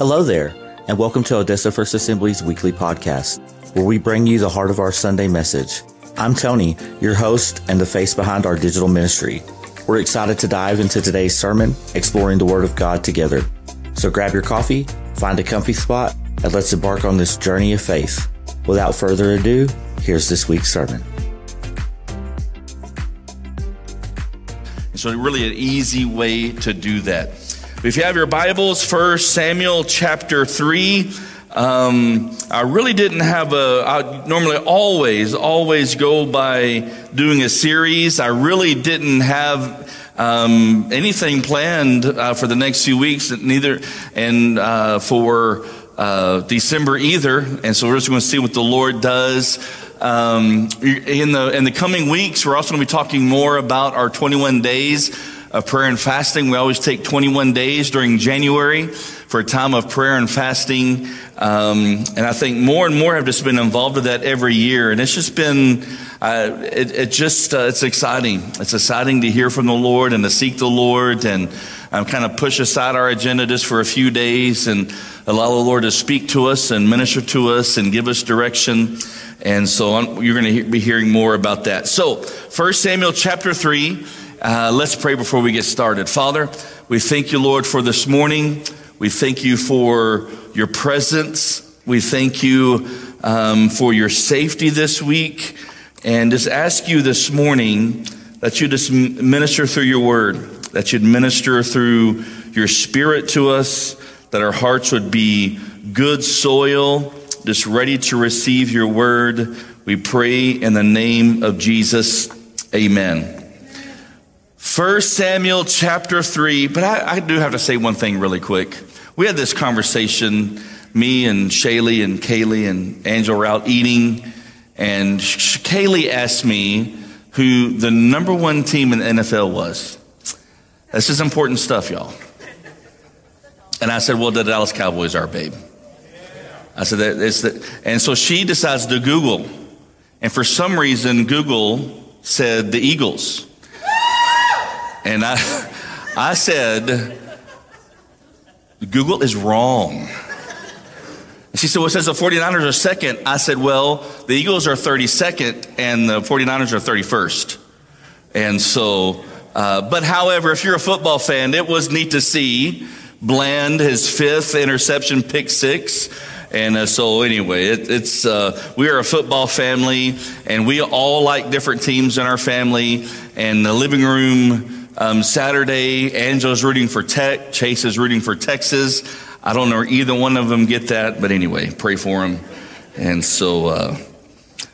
Hello there, and welcome to Odessa First Assembly's weekly podcast, where we bring you the heart of our Sunday message. I'm Tony, your host and the face behind our digital ministry. We're excited to dive into today's sermon, exploring the Word of God together. So grab your coffee, find a comfy spot, and let's embark on this journey of faith. Without further ado, here's this week's sermon. So, really, an easy way to do that. If you have your Bibles, First Samuel chapter 3. Um, I really didn't have a, I normally always, always go by doing a series. I really didn't have um, anything planned uh, for the next few weeks, neither, and uh, for uh, December either. And so we're just going to see what the Lord does. Um, in the in the coming weeks, we're also going to be talking more about our 21 days of prayer and fasting. We always take 21 days during January for a time of prayer and fasting. Um, and I think more and more have just been involved with that every year. And it's just been, uh, it, it, just, uh, it's exciting. It's exciting to hear from the Lord and to seek the Lord and um, kind of push aside our agenda just for a few days and allow the Lord to speak to us and minister to us and give us direction. And so you're going to be hearing more about that. So, First Samuel chapter 3. Uh, let's pray before we get started. Father, we thank you, Lord, for this morning. We thank you for your presence. We thank you um, for your safety this week. And just ask you this morning that you just minister through your word, that you'd minister through your spirit to us, that our hearts would be good soil, just ready to receive your word. We pray in the name of Jesus. Amen. First Samuel chapter 3, but I, I, do have to say one thing really quick. We had this conversation, me and Shaylee and Kaylee and Angel were out eating, and Kaylee asked me who the number one team in the NFL was. This is important stuff, y'all. And I said, well, the Dallas Cowboys are, babe. I said, it's the, and so she decides to Google. And for some reason, Google said the Eagles. And I, I said, Google is wrong. She said, well, it says the 49ers are second. I said, well, the Eagles are 32nd and the 49ers are 31st. And so, uh, but however, if you're a football fan, it was neat to see Bland, his fifth interception, pick six. And uh, so, anyway, it, it's uh, we are a football family, and we all like different teams in our family. And the living room um, Saturday, Angela's rooting for Tech. Chase is rooting for Texas. I don't know either one of them get that, but anyway, pray for them. And so, uh,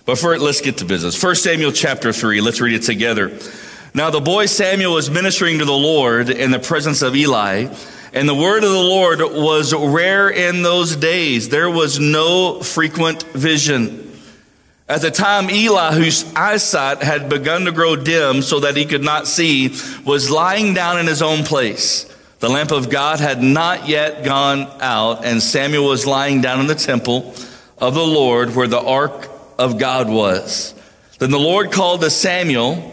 but for it, let's get to business. First Samuel chapter three. Let's read it together. Now the boy Samuel was ministering to the Lord in the presence of Eli. And the word of the Lord was rare in those days. There was no frequent vision. At the time, Eli, whose eyesight had begun to grow dim so that he could not see, was lying down in his own place. The lamp of God had not yet gone out, and Samuel was lying down in the temple of the Lord where the ark of God was. Then the Lord called to Samuel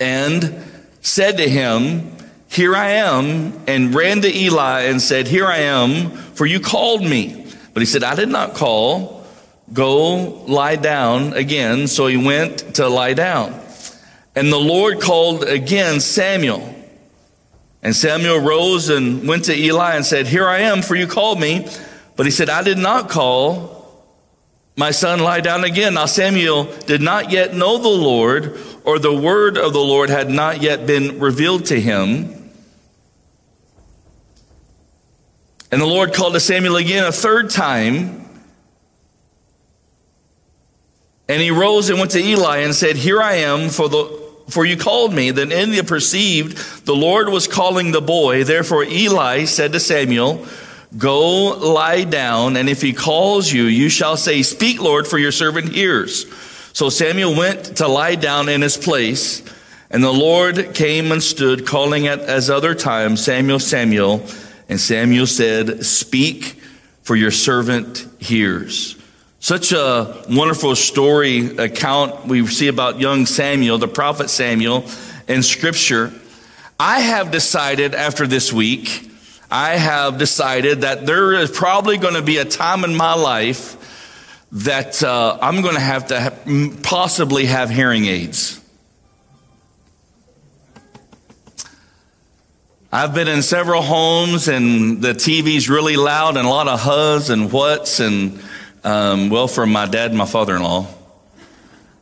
and said to him, Here I am, and ran to Eli and said, Here I am, for you called me. But he said, I did not call Go lie down again. So he went to lie down. And the Lord called again Samuel. And Samuel rose and went to Eli and said, Here I am, for you called me. But he said, I did not call. My son, lie down again. Now Samuel did not yet know the Lord, or the word of the Lord had not yet been revealed to him. And the Lord called to Samuel again a third time. And he rose and went to Eli and said, Here I am, for the for you called me. Then Eli perceived the Lord was calling the boy. Therefore Eli said to Samuel, Go lie down, and if he calls you, you shall say, Speak, Lord, for your servant hears. So Samuel went to lie down in his place, and the Lord came and stood, calling at as other times, Samuel, Samuel. And Samuel said, Speak, for your servant hears. Such a wonderful story account we see about young Samuel, the prophet Samuel, in scripture. I have decided after this week, I have decided that there is probably going to be a time in my life that uh, I'm going to have to ha- possibly have hearing aids. I've been in several homes and the TV's really loud and a lot of huzz and whats and, um, well, from my dad and my father-in-law.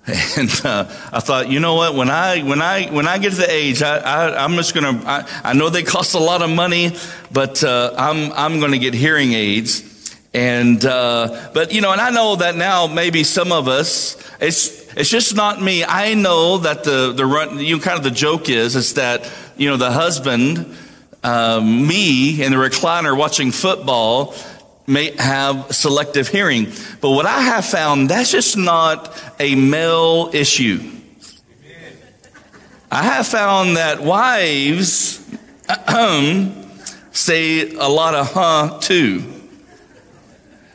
And uh, I thought, you know what? When I when I when I get to the age, I, I am just gonna. I, I, know they cost a lot of money, but uh, I'm I'm gonna get hearing aids. And uh, but you know, and I know that now maybe some of us, it's it's just not me. I know that the the run, you know, kind of the joke is is that you know the husband, uh, me in the recliner watching football may have selective hearing. But what I have found, that's just not a male issue. I have found that wives say a lot of huh too.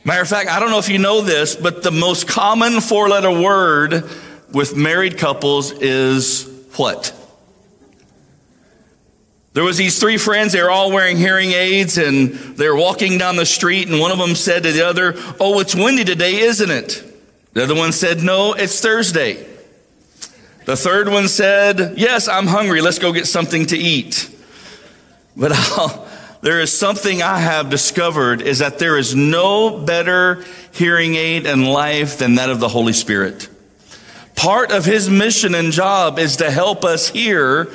Matter of fact, I don't know if you know this, but the most common four letter word with married couples is what? There was these three friends, they were all wearing hearing aids and they were walking down the street and one of them said to the other, "Oh, it's windy today, isn't it?" The other one said, "No, it's Thursday." The third one said, "Yes, I'm hungry. Let's go get something to eat." But I'll, there is something I have discovered is that there is no better hearing aid in life than that of the Holy Spirit. Part of his mission and job is to help us hear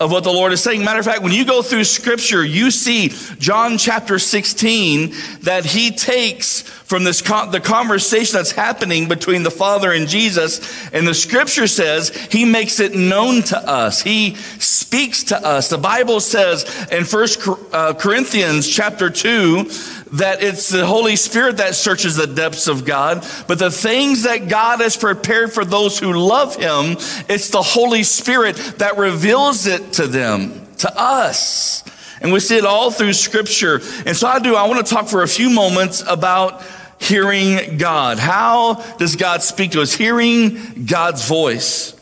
of what the Lord is saying. Matter of fact, when you go through scripture, you see John chapter 16 that he takes from this con- the conversation that's happening between the Father and Jesus. And the scripture says he makes it known to us. He speaks to us. The Bible says in first uh, Corinthians chapter 2 that it's the Holy Spirit that searches the depths of God, but the things that God has prepared for those who love Him, it's the Holy Spirit that reveals it to them, to us. And we see it all through Scripture. And so I do, I want to talk for a few moments about hearing God. How does God speak to us? Hearing God's voice.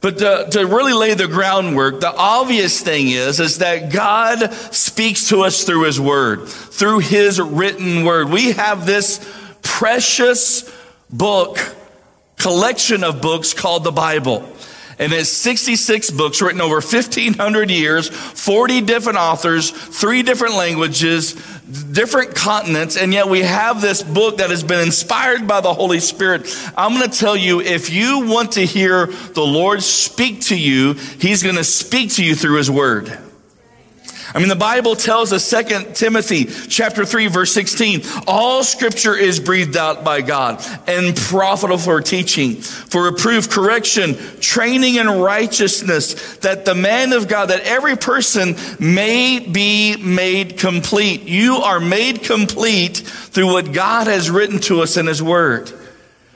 But to, to, really lay the groundwork, the obvious thing is, is that God speaks to us through His Word, through His written Word. We have this precious book, collection of books called the Bible. And it's 66 books written over 1,500 years, 40 different authors, three different languages, different continents, and yet we have this book that has been inspired by the Holy Spirit. I'm going to tell you, if you want to hear the Lord speak to you, He's going to speak to you through His Word. I mean, the Bible tells us, Second Timothy chapter 3, verse 16, all scripture is breathed out by God and profitable for teaching, for reproof, correction, training in righteousness, that the man of God, that every person may be made complete. You are made complete through what God has written to us in His Word.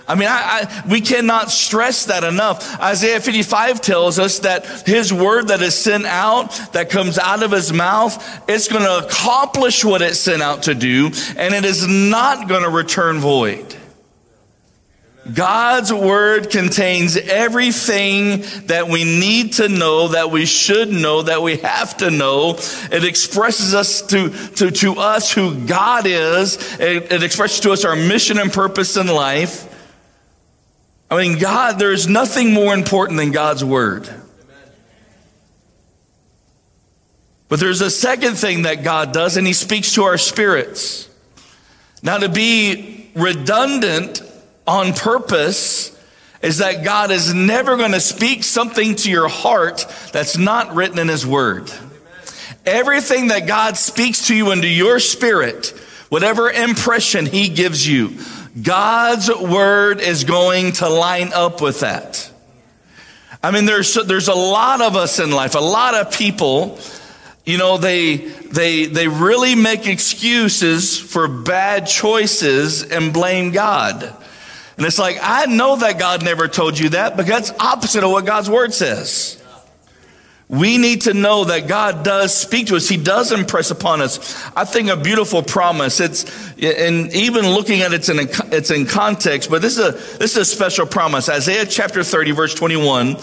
I mean, I, I, we cannot stress that enough. Isaiah 55 tells us that his word that is sent out, that comes out of his mouth, it's going to accomplish what it's sent out to do, and it is not going to return void. God's word contains everything that we need to know, that we should know, that we have to know. It expresses us to, to, to us who God is. It, it expresses to us our mission and purpose in life. I mean, God, there's nothing more important than God's word. But there's a second thing that God does, and He speaks to our spirits. Now, to be redundant on purpose is that God is never going to speak something to your heart that's not written in His Word. Everything that God speaks to you into your spirit, whatever impression He gives you, God's word is going to line up with that. I mean, there's, there's a lot of us in life, a lot of people, you know, they, they, they really make excuses for bad choices and blame God. And it's like, I know that God never told you that because that's opposite of what God's word says. We need to know that God does speak to us. He does impress upon us. I think a beautiful promise. It's, and even looking at it, it's in, it's in context, but this is a, this is a special promise. Isaiah chapter 30, verse 21.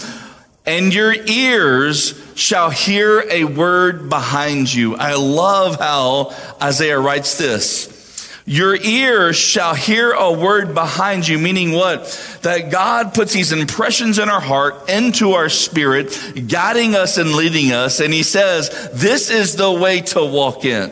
And your ears shall hear a word behind you. I love how Isaiah writes this. Your ears shall hear a word behind you, meaning what? That God puts these impressions in our heart, into our spirit, guiding us and leading us. And he says, this is the way to walk in.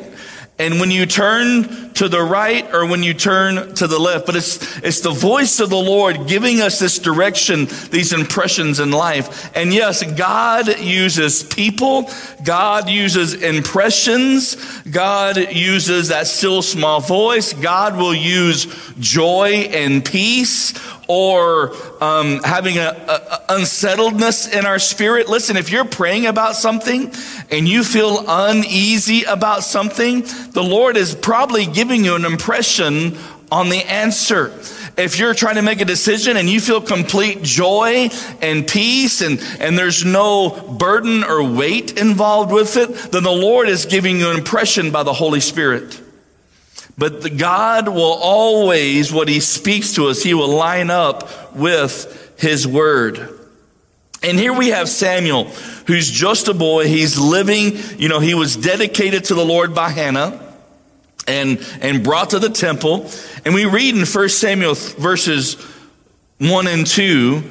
And when you turn to the right or when you turn to the left, but it's, it's the voice of the Lord giving us this direction, these impressions in life. And yes, God uses people. God uses impressions. God uses that still small voice. God will use joy and peace or um, having a, a, unsettledness in our spirit. Listen, if you're praying about something and you feel uneasy about something, the Lord is probably giving you an impression on the answer. If you're trying to make a decision and you feel complete joy and peace and, and there's no burden or weight involved with it, then the Lord is giving you an impression by the Holy Spirit. But the God will always, what he speaks to us, he will line up with his word. And here we have Samuel, who's just a boy. He's living, you know, he was dedicated to the Lord by Hannah and, and brought to the temple. And we read in 1 Samuel verses 1 and 2,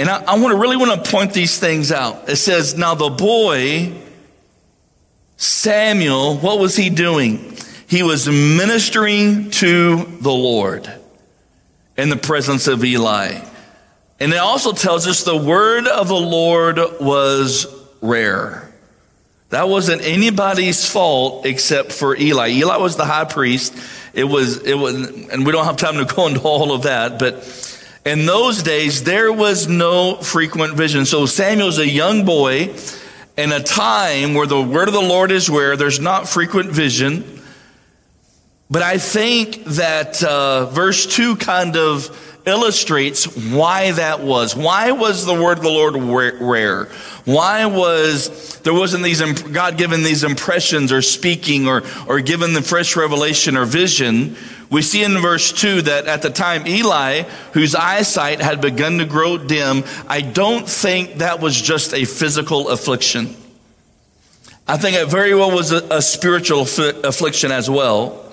and I, I want to really want to point these things out. It says, Now the boy, Samuel, what was he doing? He was ministering to the Lord in the presence of Eli. And it also tells us the word of the Lord was rare. That wasn't anybody's fault except for Eli. Eli was the high priest. It was, it was, and we don't have time to go into all of that, but in those days, there was no frequent vision. So Samuel's a young boy in a time where the word of the Lord is rare. There's not frequent vision. But I think that uh, verse 2 kind of illustrates why that was. Why was the word of the Lord rare? Why was there wasn't these God given these impressions or speaking or or given the fresh revelation or vision? We see in verse 2 that at the time Eli, whose eyesight had begun to grow dim, I don't think that was just a physical affliction. I think it very well was a, a spiritual affliction as well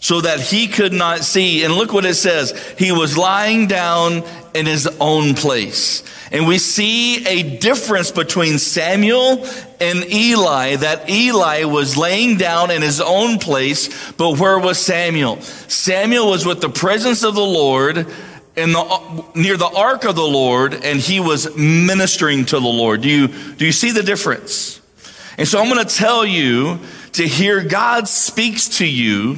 so that he could not see. And look what it says. He was lying down in his own place. And we see a difference between Samuel and Eli, that Eli was laying down in his own place, but where was Samuel? Samuel was with the presence of the Lord in the, near the ark of the Lord, and he was ministering to the Lord. Do you, do you see the difference? And so I'm going to tell you to hear God speaks to you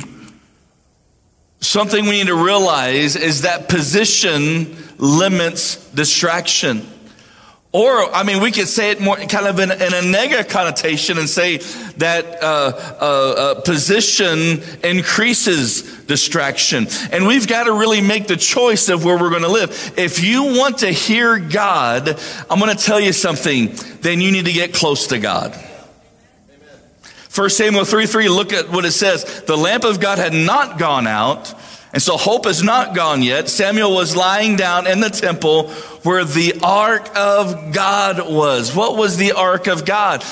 Something we need to realize is that position limits distraction. Or, I mean, we could say it more kind of in, in a negative connotation and say that uh, uh, uh, position increases distraction. And we've got to really make the choice of where we're going to live. If you want to hear God, I'm going to tell you something, then you need to get close to God. 1 Samuel 3 3, look at what it says. The lamp of God had not gone out, and so hope has not gone yet. Samuel was lying down in the temple where the ark of God was. What was the ark of God?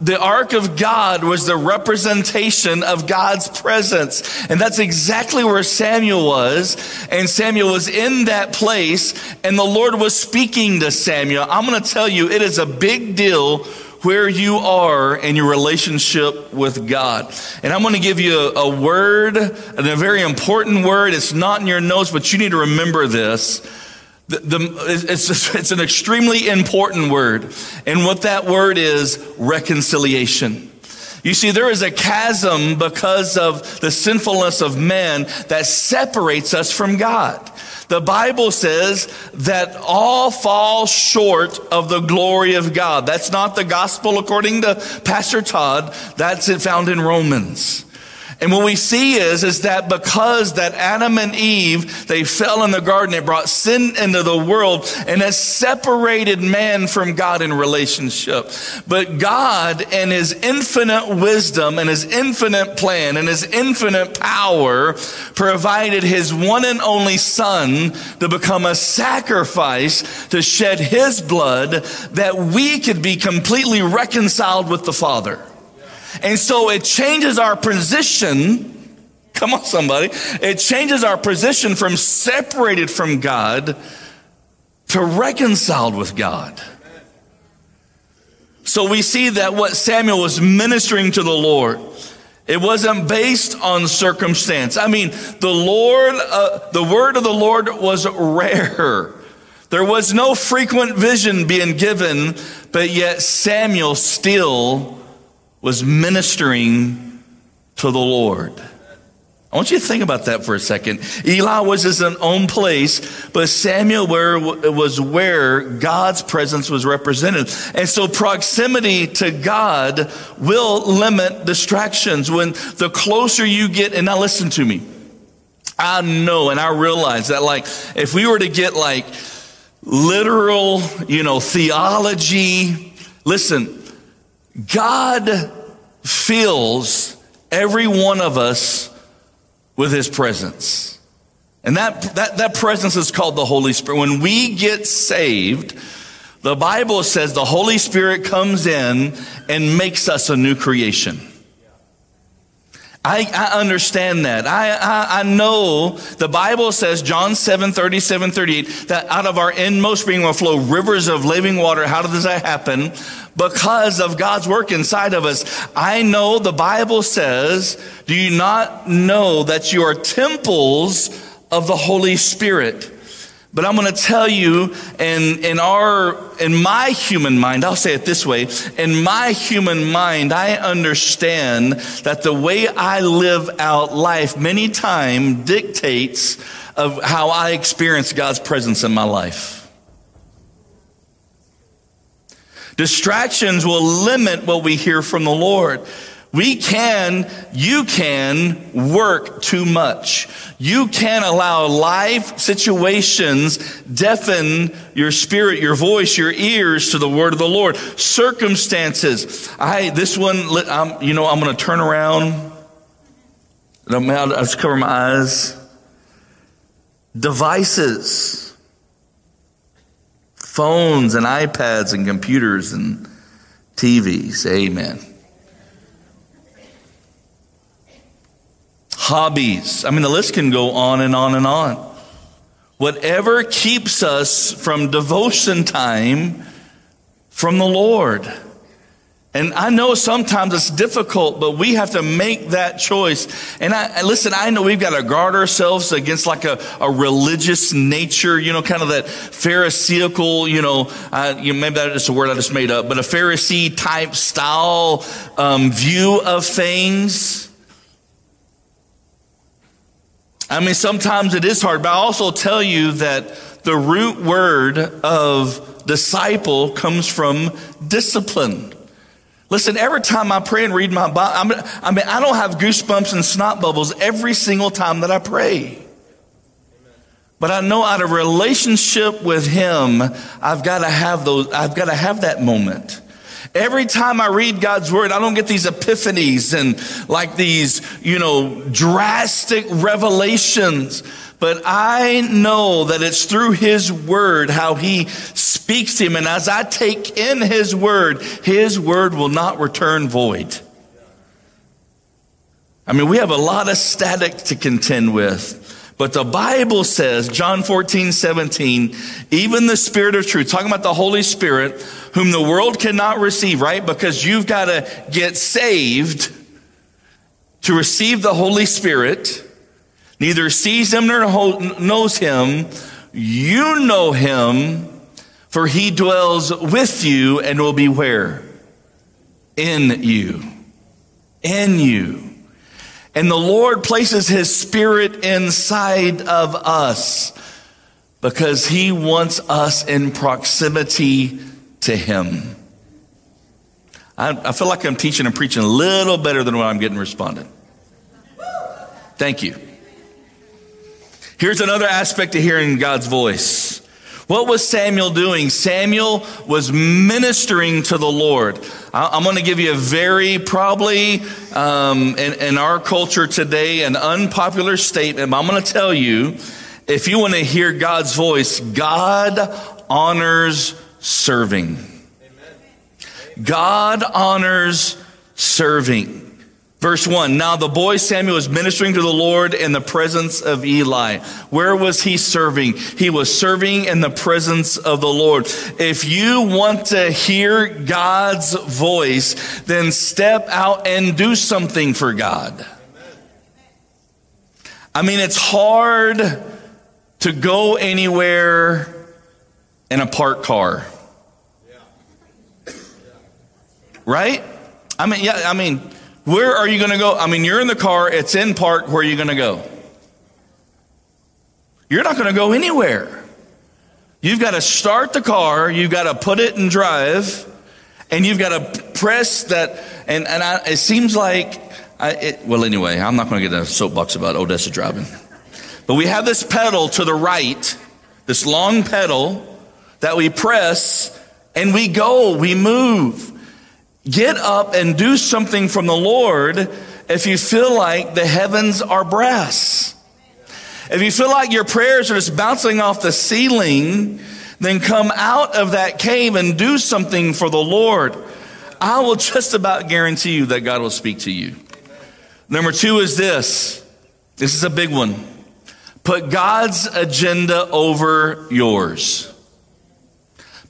The ark of God was the representation of God's presence. And that's exactly where Samuel was. And Samuel was in that place and the Lord was speaking to Samuel. I'm going to tell you, it is a big deal where you are in your relationship with God. And I'm going to give you a, a word, and a very important word. It's not in your notes, but you need to remember this. The, the, it's, it's an extremely important word. And what that word is reconciliation. You see, there is a chasm because of the sinfulness of man that separates us from God. The Bible says that all fall short of the glory of God. That's not the gospel according to Pastor Todd. That's it found in Romans. And what we see is, is that because that Adam and Eve, they fell in the garden, it brought sin into the world and has separated man from God in relationship. But God and his infinite wisdom and his infinite plan and his infinite power provided his one and only son to become a sacrifice to shed his blood that we could be completely reconciled with the Father. And so it changes our position. Come on, somebody. It changes our position from separated from God to reconciled with God. So we see that what Samuel was ministering to the Lord, it wasn't based on circumstance. I mean, the Lord, uh, the word of the Lord was rare. There was no frequent vision being given, but yet Samuel still was ministering to the Lord. I want you to think about that for a second. Eli was his own place, but Samuel where, was where God's presence was represented. And so proximity to God will limit distractions. When the closer you get, and now listen to me. I know and I realize that like, if we were to get like literal, you know, theology, listen, God fills every one of us with his presence. And that, that, that presence is called the Holy Spirit. When we get saved, the Bible says the Holy Spirit comes in and makes us a new creation. I, I understand that. I, I, I, know the Bible says, John 7, 37, 38, that out of our inmost being will flow rivers of living water. How does that happen? Because of God's work inside of us. I know the Bible says, do you not know that you are temples of the Holy Spirit? But I'm going to tell you, in, in our, in my human mind, I'll say it this way. In my human mind, I understand that the way I live out life many times dictates of how I experience God's presence in my life. Distractions will limit what we hear from the Lord. We can, you can work too much. You can allow life situations deafen your spirit, your voice, your ears to the word of the Lord. Circumstances. I, this one, I'm, you know, I'm going to turn around. I'm out, I just cover my eyes. Devices. Phones and iPads and computers and TVs. Amen. Hobbies. I mean, the list can go on and on and on. Whatever keeps us from devotion time from the Lord. And I know sometimes it's difficult, but we have to make that choice. And I listen, I know we've got to guard ourselves against like a, a religious nature, you know, kind of that Pharisaical, you know, uh, you maybe that is a word I just made up, but a Pharisee type style um, view of things. I mean, sometimes it is hard, but I also tell you that the root word of disciple comes from discipline. Listen, every time I pray and read my Bible, I mean, I don't have goosebumps and snot bubbles every single time that I pray. But I know out of relationship with Him, I've got to have those, I've got to have that moment. Every time I read God's word, I don't get these epiphanies and like these, you know, drastic revelations. But I know that it's through His Word how He speaks to Him. And as I take in His Word, His Word will not return void. I mean, we have a lot of static to contend with. But the Bible says, John 14, 17, even the Spirit of truth, talking about the Holy Spirit, whom the world cannot receive, right? Because you've got to get saved to receive the Holy Spirit. Neither sees him nor knows him. You know him, for he dwells with you and will be where? In you. In you. And the Lord places His Spirit inside of us because He wants us in proximity to Him. I, I, feel like I'm teaching and preaching a little better than what I'm getting responded. Thank you. Here's another aspect of hearing God's voice. What was Samuel doing? Samuel was ministering to the Lord. I'm going to give you a very, probably um, in, in our culture today, an unpopular statement. But I'm going to tell you if you want to hear God's voice, God honors serving. God honors serving. Verse 1 Now the boy Samuel was ministering to the Lord in the presence of Eli. Where was he serving? He was serving in the presence of the Lord. If you want to hear God's voice, then step out and do something for God. I mean, it's hard to go anywhere in a parked car. Right? I mean, yeah, I mean, where are you going to go? I mean, you're in the car, it's in park, where are you going to go? You're not going to go anywhere. You've got to start the car, you've got to put it in drive, and you've got to press that. And, and I, it seems like, I, it, well, anyway, I'm not going to get a soapbox about Odessa driving. But we have this pedal to the right, this long pedal that we press, and we go, we move. Get up and do something from the Lord if you feel like the heavens are brass. If you feel like your prayers are just bouncing off the ceiling, then come out of that cave and do something for the Lord. I will just about guarantee you that God will speak to you. Number two is this. This is a big one. Put God's agenda over yours.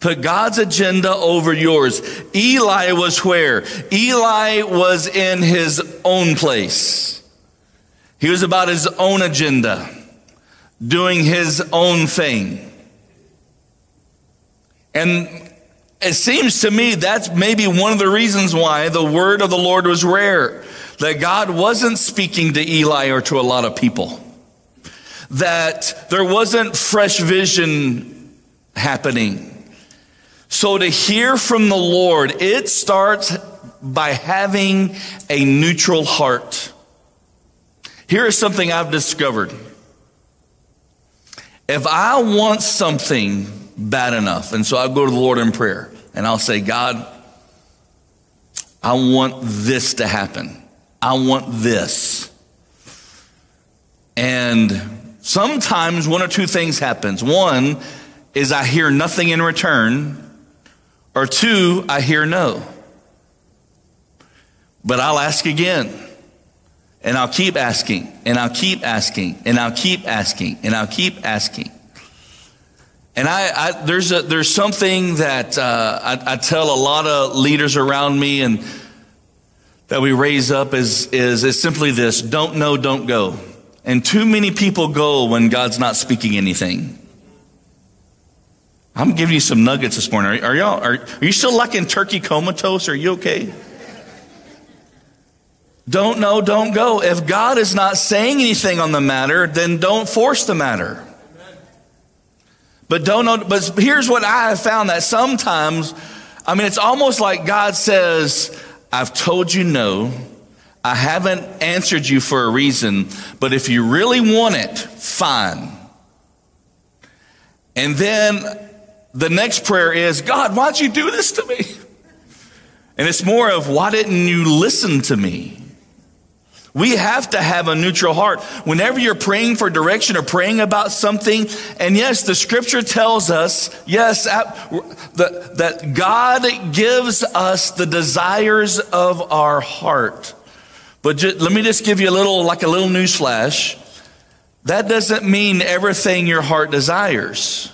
Put God's agenda over yours. Eli was where? Eli was in his own place. He was about his own agenda, doing his own thing. And it seems to me that's maybe one of the reasons why the word of the Lord was rare. That God wasn't speaking to Eli or to a lot of people. That there wasn't fresh vision happening so to hear from the Lord, it starts by having a neutral heart. Here is something I've discovered. If I want something bad enough, and so I go to the Lord in prayer and I'll say, God, I want this to happen. I want this. And sometimes one or two things happens. One is I hear nothing in return or two, I hear no. But I'll ask again. And I'll keep asking, and I'll keep asking, and I'll keep asking, and I'll keep asking. And I, I there's a, there's something that uh, I, I, tell a lot of leaders around me, and that we raise up is, is is simply this: don't know, don't go. And too many people go when God's not speaking anything. I'm giving you some nuggets this morning. Are, are y'all, are, are you still like in turkey comatose? Are you okay? Don't know, don't go. If God is not saying anything on the matter, then don't force the matter. But don't know, but here's what I have found that sometimes, I mean, it's almost like God says, I've told you no. I haven't answered you for a reason, but if you really want it, fine. And then the next prayer is, God, why'd you do this to me? And it's more of, why didn't you listen to me? We have to have a neutral heart. Whenever you're praying for direction or praying about something, and yes, the scripture tells us, yes, that God gives us the desires of our heart. But just, let me just give you a little, like a little newsflash. That doesn't mean everything your heart desires.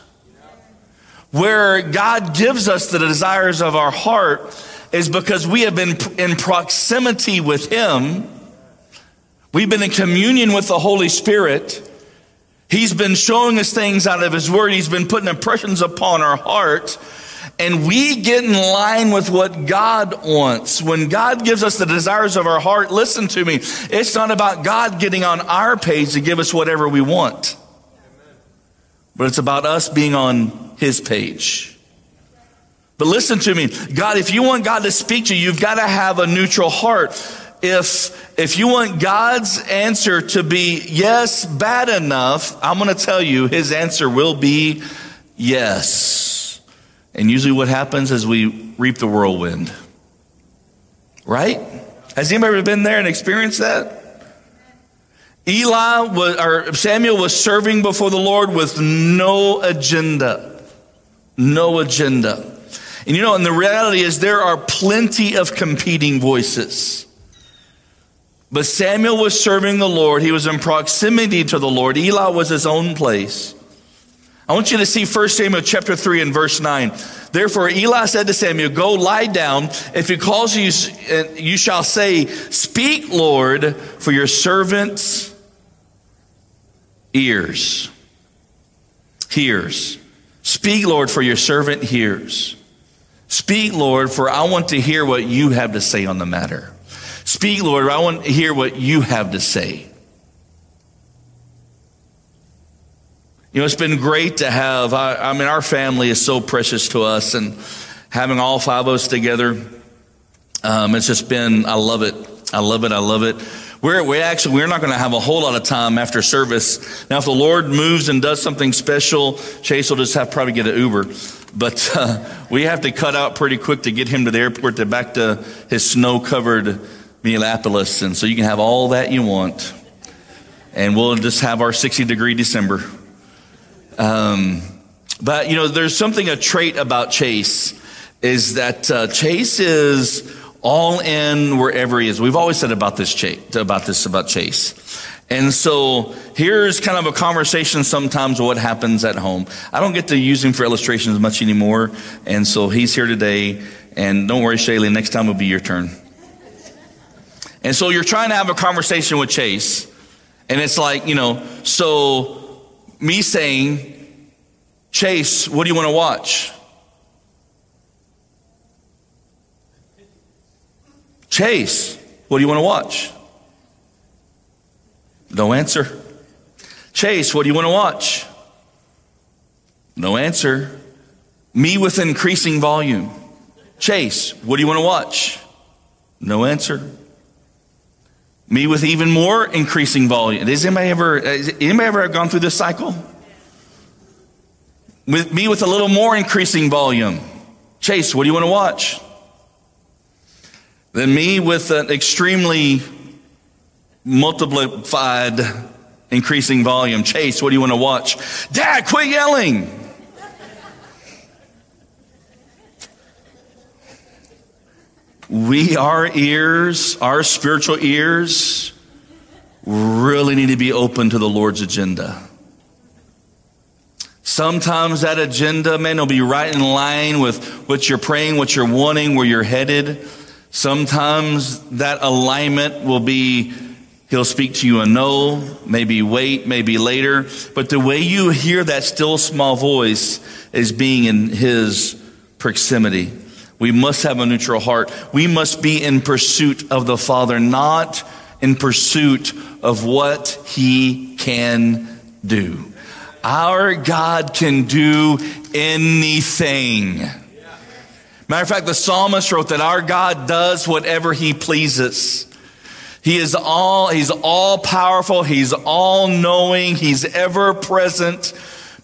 Where God gives us the desires of our heart is because we have been in proximity with Him. We've been in communion with the Holy Spirit. He's been showing us things out of His Word. He's been putting impressions upon our heart. And we get in line with what God wants. When God gives us the desires of our heart, listen to me. It's not about God getting on our page to give us whatever we want. But it's about us being on his page. But listen to me. God, if you want God to speak to you, you've got to have a neutral heart. if, if you want God's answer to be yes, bad enough, I'm going to tell you his answer will be yes. And usually what happens is we reap the whirlwind. Right? Has anybody ever been there and experienced that? Eli was, or Samuel was serving before the Lord with no agenda. No agenda. And you know, and the reality is there are plenty of competing voices. But Samuel was serving the Lord. He was in proximity to the Lord. Eli was his own place. I want you to see 1 Samuel chapter 3 and verse 9. Therefore Eli said to Samuel, Go lie down. If he calls you, you shall say, Speak, Lord, for your servant's ears. Hears. Speak, Lord, for your servant hears. Speak, Lord, for I want to hear what you have to say on the matter. Speak, Lord, I want to hear what you have to say. You know, it's been great to have, I, I, mean, our family is so precious to us, and having all five of us together, um, it's just been, I love it. I love it. I love it. We're, we actually, we're not going to have a whole lot of time after service. Now, if the Lord moves and does something special, Chase will just have probably get an Uber. But uh, we have to cut out pretty quick to get him to the airport to back to his snow covered Minneapolis. And so you can have all that you want. And we'll just have our 60 degree December. Um, but, you know, there's something, a trait about Chase is that uh, Chase is all in wherever he is. We've always said about this Chase, about this about Chase. And so here's kind of a conversation sometimes what happens at home. I don't get to use him for illustrations much anymore. And so he's here today. And don't worry, Shaylee, next time will be your turn. And so you're trying to have a conversation with Chase. And it's like, you know, so me saying, Chase, what do you want to watch? Chase, what do you want to watch? No answer. Chase, what do you want to watch? No answer. Me with increasing volume. Chase, what do you want to watch? No answer. Me with even more increasing volume. Has anybody ever, has anybody ever gone through this cycle? With me with a little more increasing volume. Chase, what do you want to watch? Than me with an extremely multiplied increasing volume. Chase, what do you want to watch? Dad, quit yelling. we, our ears, our spiritual ears, really need to be open to the Lord's agenda. Sometimes that agenda, man, will be right in line with what you're praying, what you're wanting, where you're headed. Sometimes that alignment will be He'll speak to you a no, maybe wait, maybe later. But the way you hear that still small voice is being in His proximity. We must have a neutral heart. We must be in pursuit of the Father, not in pursuit of what He can do. Our God can do anything. Matter of fact, the psalmist wrote that our God does whatever he pleases. He is all, he's all powerful. He's all knowing. He's ever present.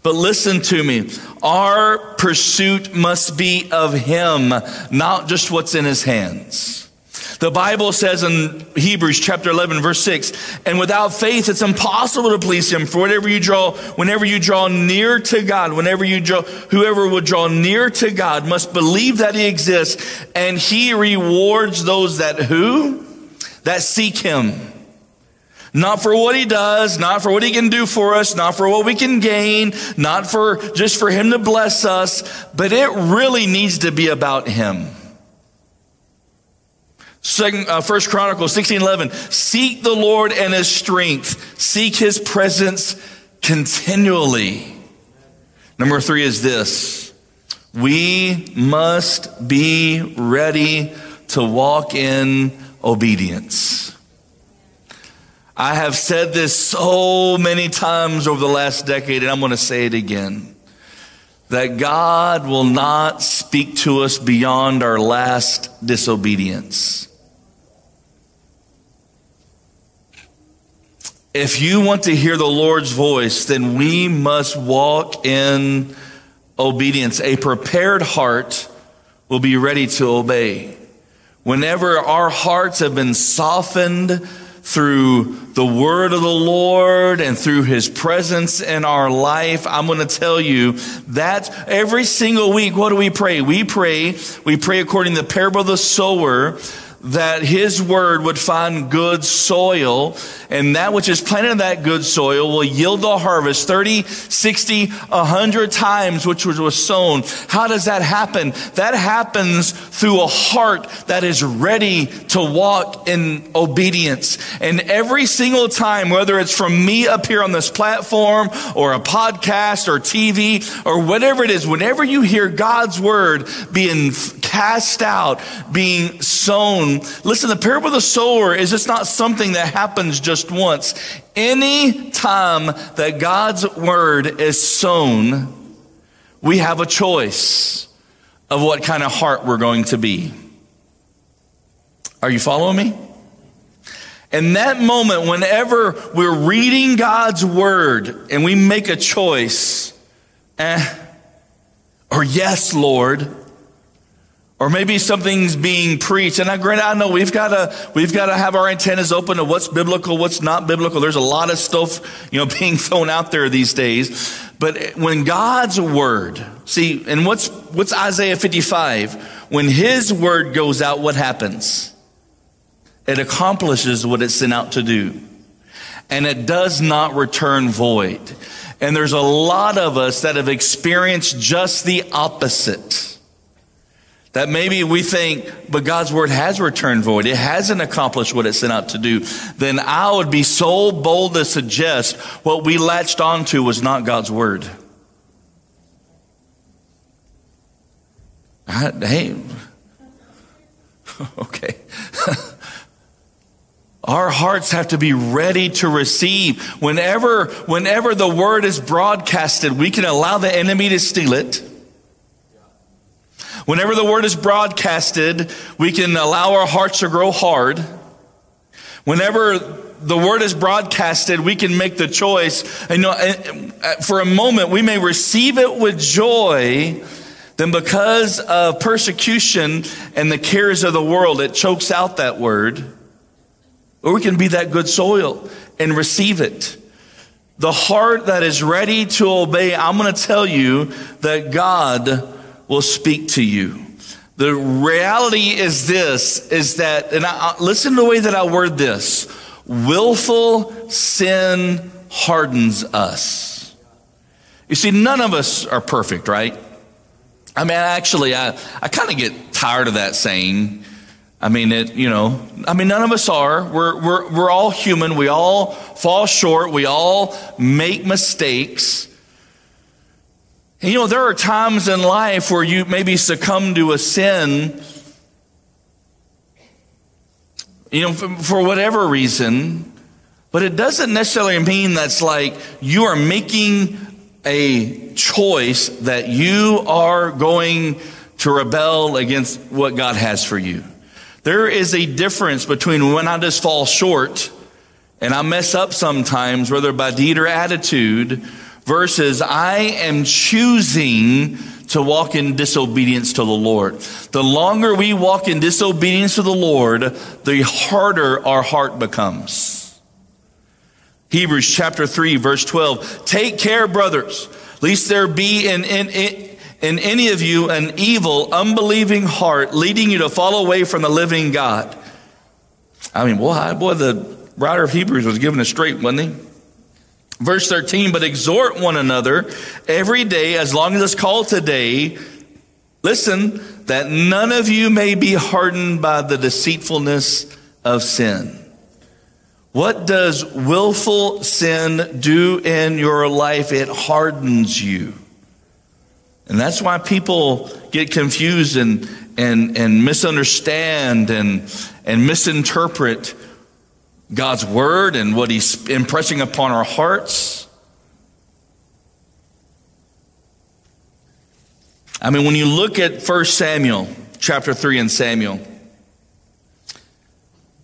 But listen to me. Our pursuit must be of him, not just what's in his hands. The Bible says in Hebrews chapter 11 verse 6, and without faith it's impossible to please him. For whatever you draw, whenever you draw near to God, whenever you draw, whoever would draw near to God must believe that he exists and he rewards those that who? That seek him. Not for what he does, not for what he can do for us, not for what we can gain, not for just for him to bless us, but it really needs to be about him. Second, uh, First Chronicles 16 11. Seek the Lord and his strength, seek his presence continually. Number three is this we must be ready to walk in obedience. I have said this so many times over the last decade, and I'm going to say it again that God will not speak to us beyond our last disobedience. If you want to hear the Lord's voice, then we must walk in obedience. A prepared heart will be ready to obey. Whenever our hearts have been softened, through the word of the Lord and through his presence in our life, I'm going to tell you that every single week, what do we pray? We pray, we pray according to the parable of the sower that his word would find good soil and that which is planted in that good soil will yield the harvest 30, 60, 100 times which was sown. How does that happen? That happens through a heart that is ready to walk in obedience. And every single time, whether it's from me up here on this platform or a podcast or TV or whatever it is, whenever you hear God's word being cast out, being sown. Listen, the parable of the sower is just not something that happens just once. Any time that God's word is sown, we have a choice of what kind of heart we're going to be. Are you following me? In that moment, whenever we're reading God's word and we make a choice, eh, or yes, Lord, or maybe something's being preached. And I grant, I know we've got to, we've got to have our antennas open to what's biblical, what's not biblical. There's a lot of stuff, you know, being thrown out there these days. But when God's word, see, and what's, what's Isaiah 55? When his word goes out, what happens? It accomplishes what it's sent out to do. And it does not return void. And there's a lot of us that have experienced just the opposite. That maybe we think, but God's word has returned void. It hasn't accomplished what it sent out to do. Then I would be so bold to suggest what we latched onto was not God's word. I, hey, okay. Our hearts have to be ready to receive. Whenever, whenever the word is broadcasted, we can allow the enemy to steal it. Whenever the word is broadcasted, we can allow our hearts to grow hard. Whenever the word is broadcasted, we can make the choice. You know, eh, eh, for a moment, we may receive it with joy. Then, because of persecution and the cares of the world, it chokes out that word. Or we can be that good soil and receive it. The heart that is ready to obey, I'm going to tell you that God will speak to you. The reality is this, is that, and I, listen to the way that I word this. Willful sin hardens us. You see, none of us are perfect, right? I mean, actually, I, I kind of get tired of that saying. I mean, it, you know, I mean, none of us are. We're, we're, we're all human. We all fall short. We all make mistakes. You know, there are times in life where you maybe succumb to a sin, you know, for, for whatever reason, but it doesn't necessarily mean that's like you are making a choice that you are going to rebel against what God has for you. There is a difference between when I just fall short and I mess up sometimes, whether by deed or attitude, versus I am choosing to walk in disobedience to the Lord. The longer we walk in disobedience to the Lord, the harder our heart becomes. Hebrews chapter 3 verse 12. Take care, brothers, lest there be in, in, in any of you an evil, unbelieving heart leading you to fall away from the living God. I mean, boy, boy, the writer of Hebrews was giving us straight, wasn't he? Verse 13, but exhort one another every day, as long as it's called today, listen, that none of you may be hardened by the deceitfulness of sin. What does willful sin do in your life? It hardens you. And that's why people get confused and, and, and misunderstand and, and misinterpret God's word and what he's impressing upon our hearts. I mean, when you look at 1 Samuel, chapter 3 in Samuel,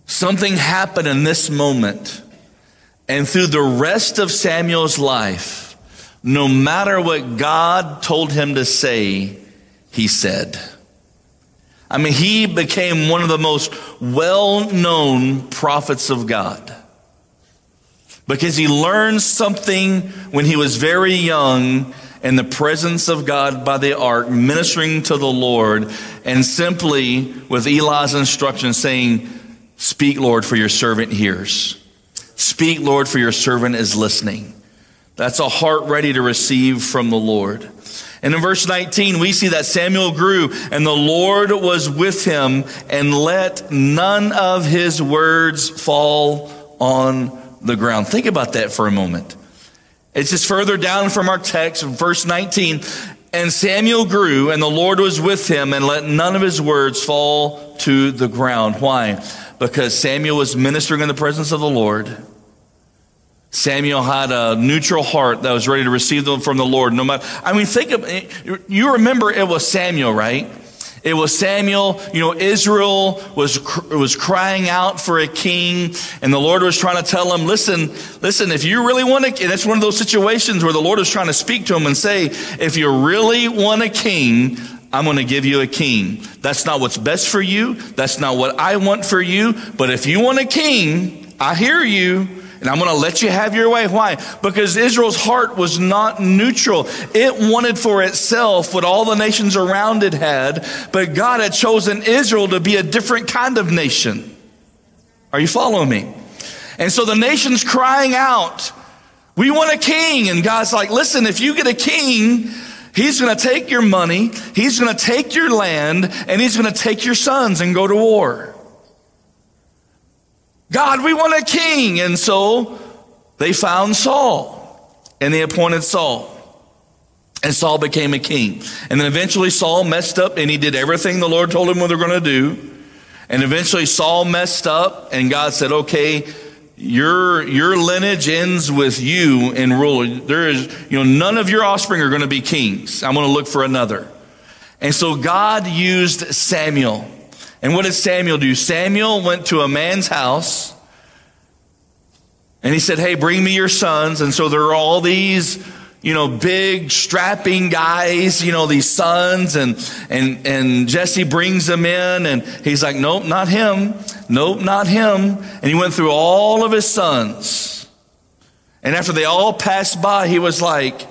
something happened in this moment. And through the rest of Samuel's life, no matter what God told him to say, he said. I mean, he became one of the most well known prophets of God because he learned something when he was very young in the presence of God by the ark, ministering to the Lord, and simply with Eli's instruction saying, Speak, Lord, for your servant hears. Speak, Lord, for your servant is listening. That's a heart ready to receive from the Lord. And in verse 19, we see that Samuel grew and the Lord was with him and let none of his words fall on the ground. Think about that for a moment. It's just further down from our text, verse 19. And Samuel grew and the Lord was with him and let none of his words fall to the ground. Why? Because Samuel was ministering in the presence of the Lord. Samuel had a neutral heart that was ready to receive them from the Lord. No matter, I mean, think of, you remember it was Samuel, right? It was Samuel, you know, Israel was, was crying out for a king and the Lord was trying to tell him, listen, listen, if you really want a, and it's one of those situations where the Lord is trying to speak to him and say, if you really want a king, I'm going to give you a king. That's not what's best for you. That's not what I want for you. But if you want a king, I hear you. And I'm going to let you have your way. Why? Because Israel's heart was not neutral. It wanted for itself what all the nations around it had, but God had chosen Israel to be a different kind of nation. Are you following me? And so the nation's crying out, we want a king. And God's like, listen, if you get a king, he's going to take your money, he's going to take your land, and he's going to take your sons and go to war. God, we want a king. And so they found Saul and they appointed Saul. And Saul became a king. And then eventually Saul messed up and he did everything the Lord told him what they're going to do. And eventually Saul messed up and God said, okay, your, your lineage ends with you in rule. There is, you know, none of your offspring are going to be kings. I'm going to look for another. And so God used Samuel. And what did Samuel do? Samuel went to a man's house and he said, Hey, bring me your sons. And so there are all these, you know, big strapping guys, you know, these sons and, and, and Jesse brings them in and he's like, nope, not him. Nope, not him. And he went through all of his sons. And after they all passed by, he was like,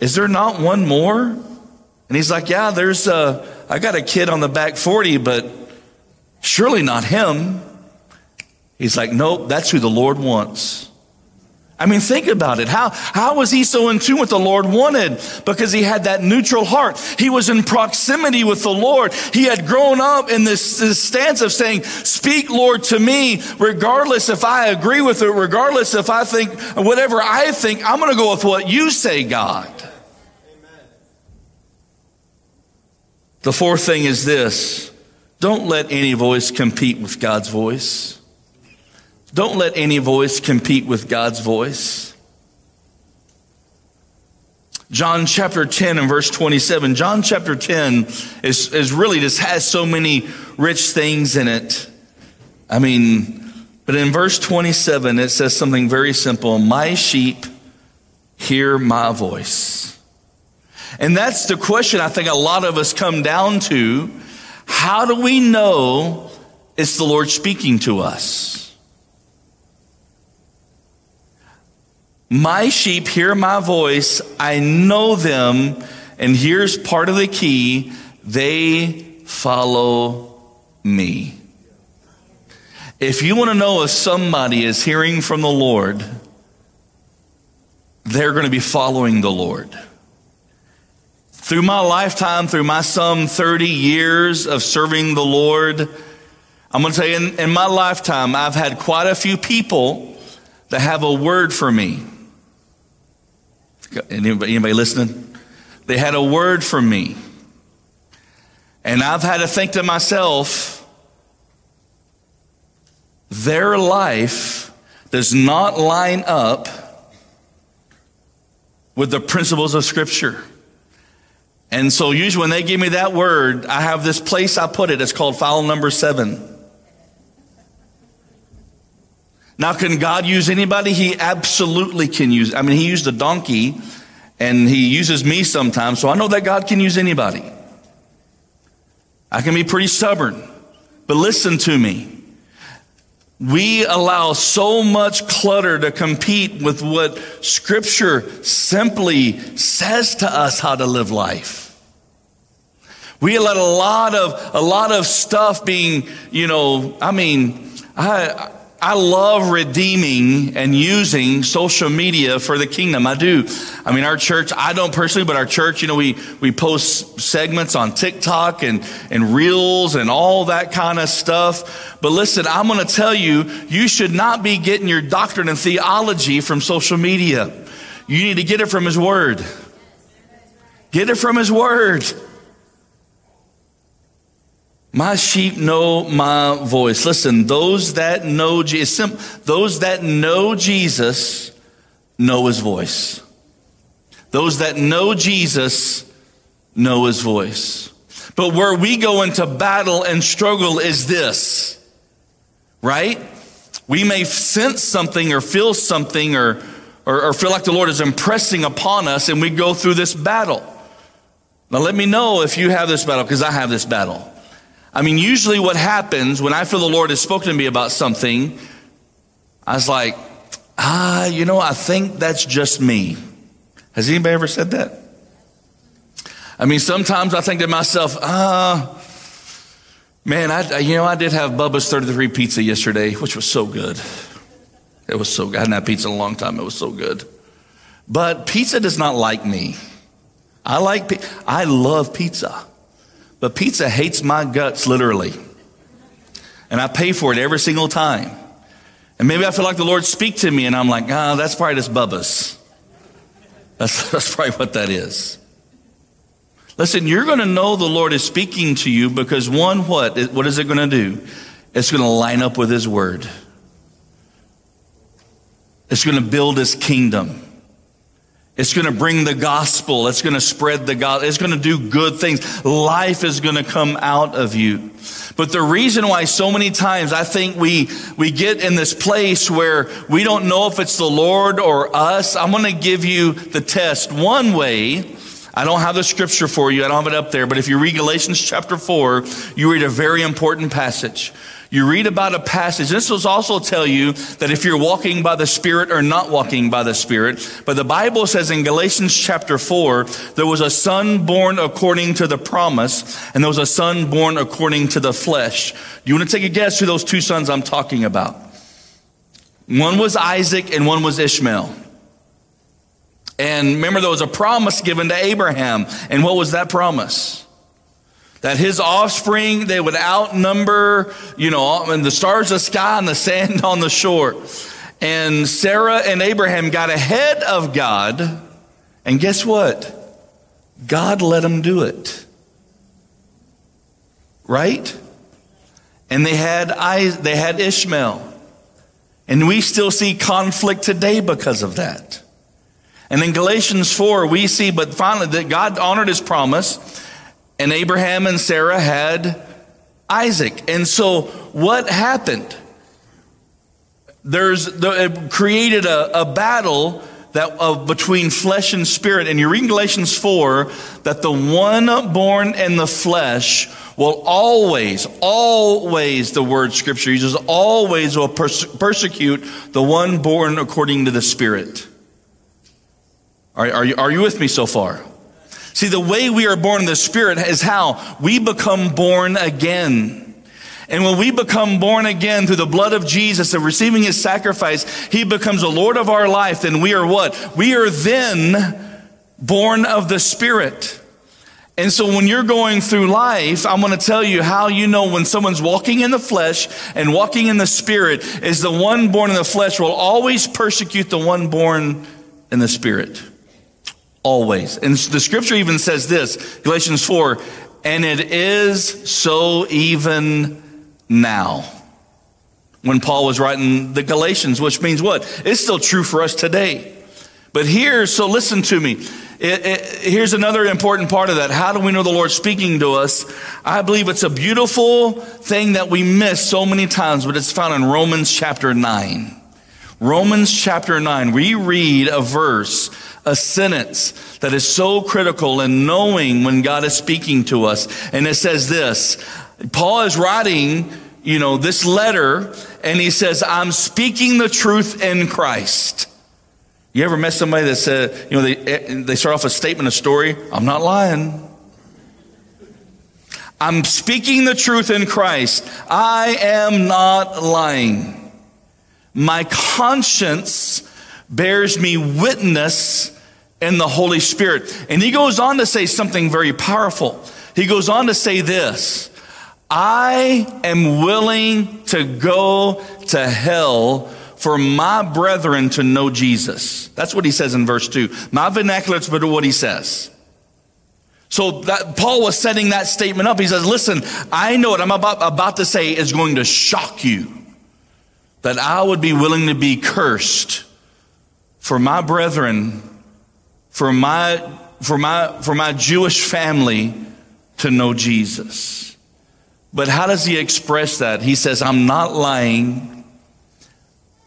is there not one more? And he's like, yeah, there's a, I got a kid on the back 40, but surely not him. He's like, nope, that's who the Lord wants. I mean, think about it. How, how was he so in tune with the Lord wanted? Because he had that neutral heart. He was in proximity with the Lord. He had grown up in this, this stance of saying, speak, Lord, to me, regardless if I agree with it, regardless if I think whatever I think, I'm going to go with what you say, God. Amen. The fourth thing is this don't let any voice compete with God's voice. Don't let any voice compete with God's voice. John chapter 10 and verse 27. John chapter 10 is, is really just has so many rich things in it. I mean, but in verse 27, it says something very simple My sheep hear my voice. And that's the question I think a lot of us come down to. How do we know it's the Lord speaking to us? My sheep hear my voice. I know them. And here's part of the key they follow me. If you want to know if somebody is hearing from the Lord, they're going to be following the Lord. Through my lifetime, through my some 30 years of serving the Lord, I'm going to tell you, in, in my lifetime, I've had quite a few people that have a word for me. Anybody, anybody listening? They had a word for me. And I've had to think to myself, their life does not line up with the principles of Scripture. And so usually when they give me that word, I have this place I put it. It's called file number seven. Now, can God use anybody? He absolutely can use. I mean, He used a donkey and He uses me sometimes, so I know that God can use anybody. I can be pretty stubborn, but listen to me. We allow so much clutter to compete with what Scripture simply says to us how to live life. We let a lot of a lot of stuff being, you know, I mean, I I love redeeming and using social media for the kingdom. I do. I mean, our church, I don't personally, but our church, you know, we, we post segments on TikTok and, and reels and all that kind of stuff. But listen, I'm going to tell you, you should not be getting your doctrine and theology from social media. You need to get it from His Word. Get it from His Word. My sheep know my voice. Listen, those that know Jesus, those that know Jesus know his voice. Those that know Jesus know his voice. But where we go into battle and struggle is this, right? We may sense something or feel something or, or, or feel like the Lord is impressing upon us and we go through this battle. Now let me know if you have this battle because I have this battle. I mean, usually what happens when I feel the Lord has spoken to me about something, I was like, ah, you know, I think that's just me. Has anybody ever said that? I mean, sometimes I think to myself, ah, man, I, you know, I did have Bubba's 33 pizza yesterday, which was so good. It was so good. I hadn't had pizza in a long time. It was so good. But pizza does not like me. I like, I love pizza. But pizza hates my guts, literally. And I pay for it every single time. And maybe I feel like the Lord speak to me and I'm like, ah, that's probably just Bubba's. That's, that's probably what that is. Listen, you're going to know the Lord is speaking to you because one, what? What is it going to do? It's going to line up with His Word. It's going to build His kingdom. It's going to bring the gospel. It's going to spread the gospel. It's going to do good things. Life is going to come out of you. But the reason why so many times I think we, we get in this place where we don't know if it's the Lord or us, I'm going to give you the test. One way, I don't have the scripture for you. I don't have it up there. But if you read Galatians chapter 4, you read a very important passage. You read about a passage. This will also tell you that if you're walking by the Spirit or not walking by the Spirit. But the Bible says in Galatians chapter 4, there was a son born according to the promise, and there was a son born according to the flesh. Do you want to take a guess who those two sons I'm talking about? One was Isaac and one was Ishmael. And remember, there was a promise given to Abraham. And what was that promise? That his offspring they would outnumber you know and the stars of the sky and the sand on the shore. And sarah and abraham got ahead of god and guess what? God let them do it. Right? And they had they had ishmael. And we still see conflict today because of that. And in galatians 4 we see but finally that god honored his promise and Abraham and Sarah had Isaac. And so what happened? There's the, created a, a battle that of between flesh and spirit. And you read Galatians 4 that the one born in the flesh will always, always, the word scripture uses, always will perse- persecute the one born according to the spirit. Are, are, you, are you with me so far? See, the way we are born in the Spirit is how we become born again. And when we become born again through the blood of Jesus and receiving his sacrifice, he becomes the Lord of our life. Then we are what? We are then born of the Spirit. And so when you're going through life, I'm going to tell you how you know when someone's walking in the flesh and walking in the spirit is the one born in the flesh will always persecute the one born in the spirit. Always. And the scripture even says this, Galatians 4, and it is so even now. When Paul was writing the Galatians, which means what? It's still true for us today. But here, so listen to me. It, it, here's another important part of that. How do we know the Lord speaking to us? I believe it's a beautiful thing that we miss so many times, but it's found in Romans chapter 9. Romans chapter 9, we read a verse, a sentence that is so critical in knowing when God is speaking to us. And it says this Paul is writing, you know, this letter, and he says, I'm speaking the truth in Christ. You ever met somebody that said, you know, they, eh, they start off a statement, a story, I'm not lying. I'm speaking the truth in Christ. I am not lying. My conscience bears me witness in the Holy Spirit. And he goes on to say something very powerful. He goes on to say this I am willing to go to hell for my brethren to know Jesus. That's what he says in verse 2. My vernacular is what he says. So that Paul was setting that statement up. He says, listen, I know what I'm about, about to say is going to shock you that I would be willing to be cursed for my brethren, for my, for my, for my Jewish family to know Jesus. But how does he express that? He says, I'm not lying.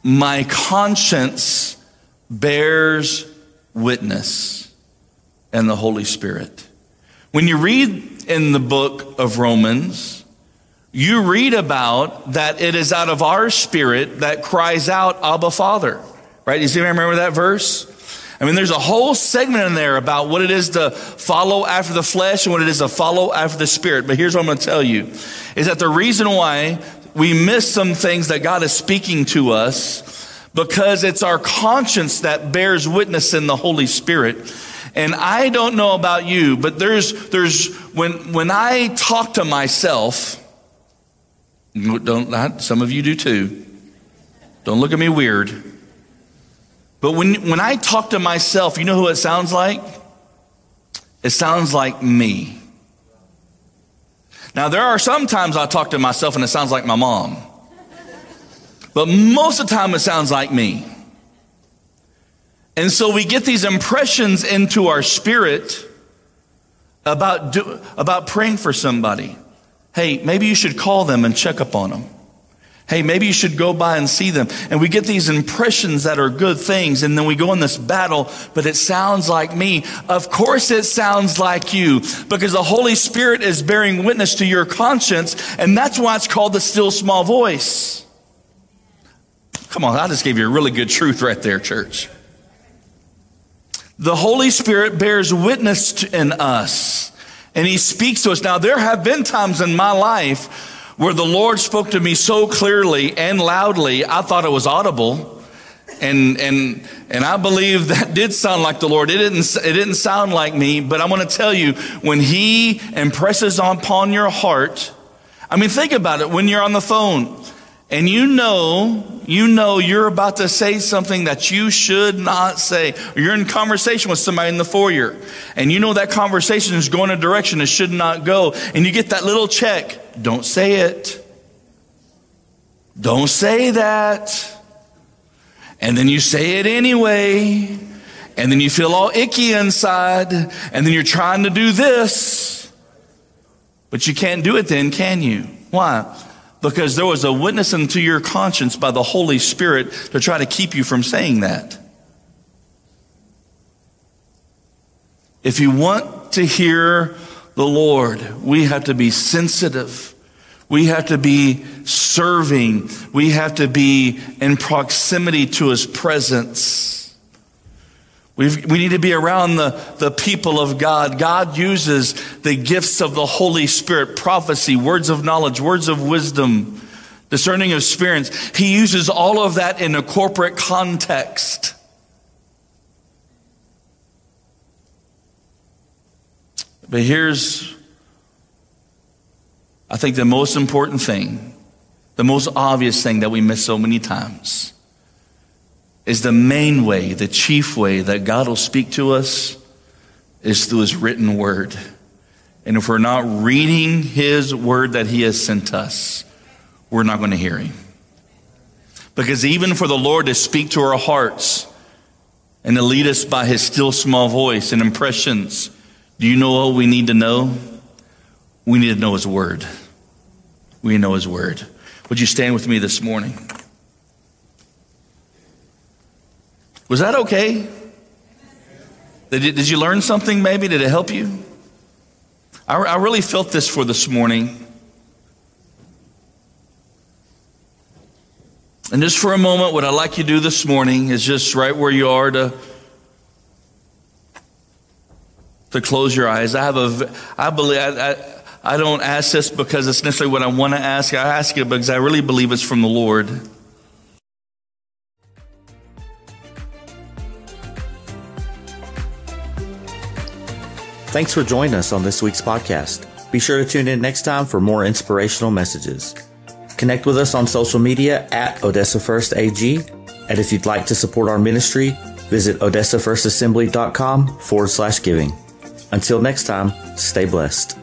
My conscience bears witness and the Holy Spirit. When you read in the book of Romans, you read about that it is out of our spirit that cries out, Abba, Father. Right? You see, remember that verse? I mean, there's a whole segment in there about what it is to follow after the flesh and what it is to follow after the spirit. But here's what I'm going to tell you is that the reason why we miss some things that God is speaking to us because it's our conscience that bears witness in the Holy Spirit. And I don't know about you, but there's, there's, when, when I talk to myself, don't, some of you do too. Don't look at me weird. But when, when I talk to myself, you know who it sounds like? It sounds like me. Now, there are some times I talk to myself and it sounds like my mom. But most of the time it sounds like me. And so we get these impressions into our spirit about, do, about praying for somebody. Hey, maybe you should call them and check up on them. Hey, maybe you should go by and see them. And we get these impressions that are good things, and then we go in this battle, but it sounds like me. Of course, it sounds like you, because the Holy Spirit is bearing witness to your conscience, and that's why it's called the still small voice. Come on, I just gave you a really good truth right there, church. The Holy Spirit bears witness in us and he speaks to us. Now, there have been times in my life where the Lord spoke to me so clearly and loudly, I thought it was audible. And, and, and I believe that did sound like the Lord. It didn't, it didn't sound like me, but I'm going to tell you, when He impresses upon your heart, I mean, think about it when you're on the phone and you know, you know you're about to say something that you should not say. You're in conversation with somebody in the foyer, and you know that conversation is going a direction it should not go, and you get that little check. Don't say it. Don't say that. And then you say it anyway. And then you feel all icky inside. And then you're trying to do this. But you can't do it then, can you? Why? Because there was a witness into your conscience by the Holy Spirit to try to keep you from saying that. If you want to hear the Lord, we have to be sensitive. We have to be serving. We have to be in proximity to His presence. We've, we need to be around the, the people of God. God uses the gifts of the Holy Spirit, prophecy, words of knowledge, words of wisdom, discerning of spirits. He uses all of that in a corporate context. But here's, I think, the most important thing, the most obvious thing that we miss so many times is the main way, the chief way that God will speak to us is through His written word. And if we're not reading His word that He has sent us, we're not going to hear Him. Because even for the Lord to speak to our hearts and to lead us by His still small voice and impressions, do you know what we need to know? We need to know His word. We know His word. Would you stand with me this morning? Was that okay? Did, did you learn something maybe? Did it help you? I, I really felt this for this morning. And just for a moment, what I'd like you to do this morning is just right where you are to, to close your eyes. I have a, I believe, I, I, I don't ask this because it's necessarily what I want to ask. I ask it because I really believe it's from the Lord. Thanks for joining us on this week's podcast. Be sure to tune in next time for more inspirational messages. Connect with us on social media at Odessa First AG. And if you'd like to support our ministry, visit odessafirstassembly.com forward slash giving. Until next time, stay blessed.